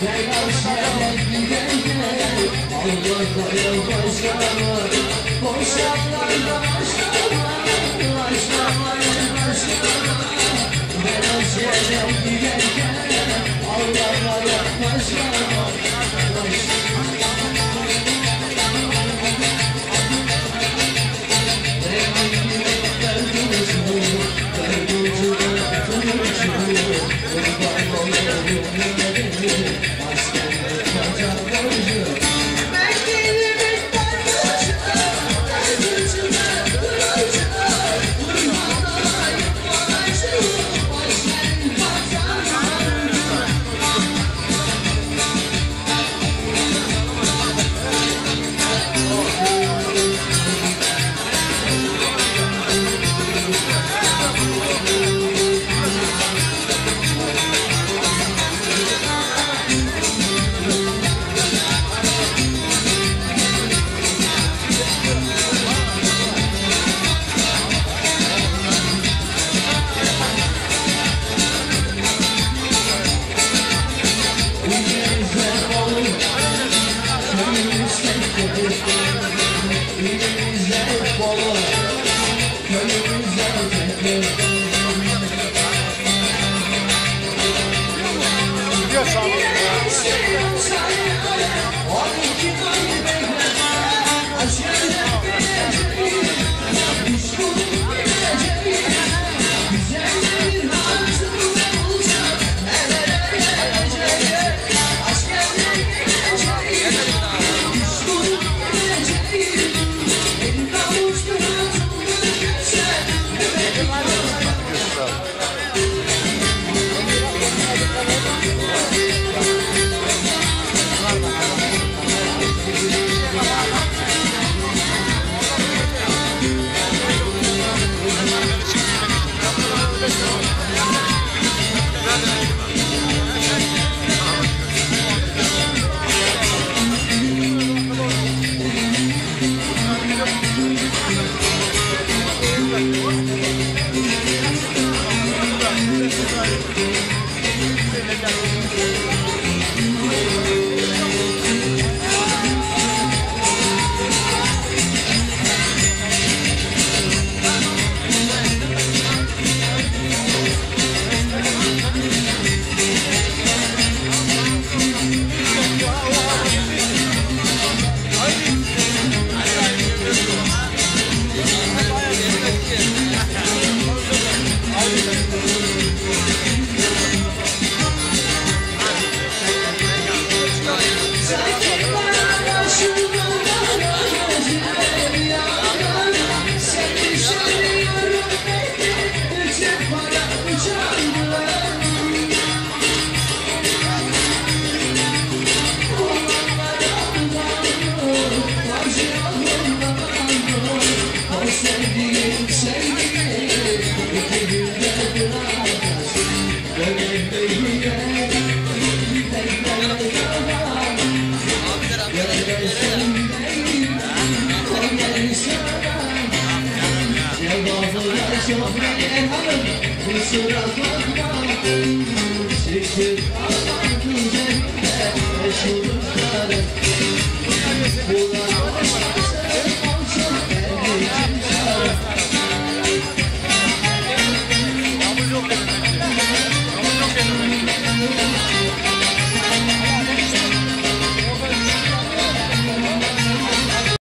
Gel aşağıya gel gel Allah'a başlama Boşanlarda başlama Başlamayın başlama Gel aşağıya gel gel Allah'a başlama Thank you. Şişir aman güzel, eş olur sarı